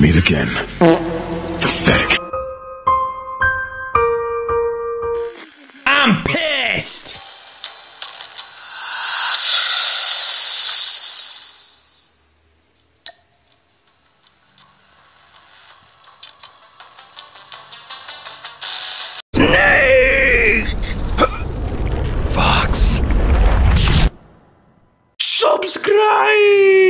meet again. Pathetic. I'm pissed! Fox. Subscribe!